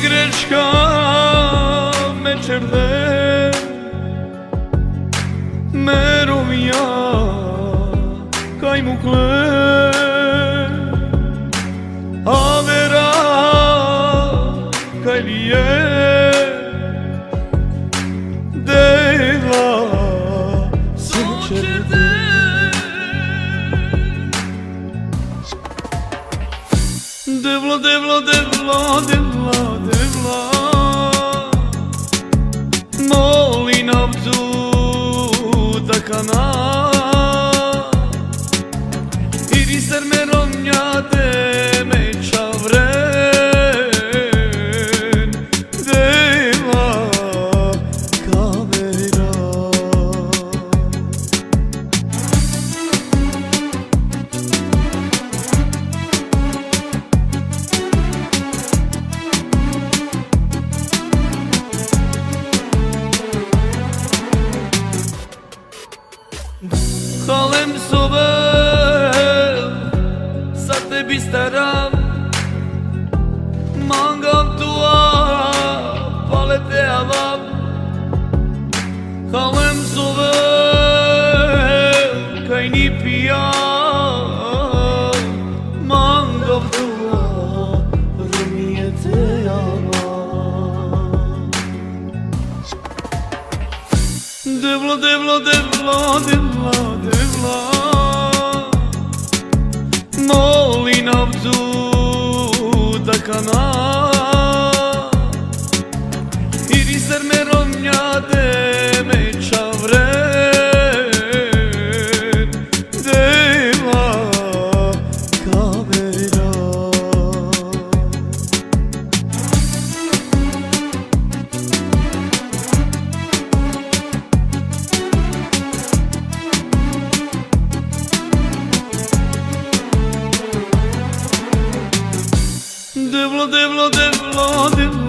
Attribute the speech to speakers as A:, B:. A: грешка ме черде Мером ја кај му кле А вера кај ли е Дева се черде Dev'lo, devla, devla, devla, devla Molim da kanal Kalem sobe Sa te biste ram Mangam tua Pale te avam Kalem sobe Kaj një pia Mangam tua Rëmi e te avam Devlo, devlo, devlo, Nisar me ronja dhe me qavre Deva kamera Devlo, devlo, devlo, devlo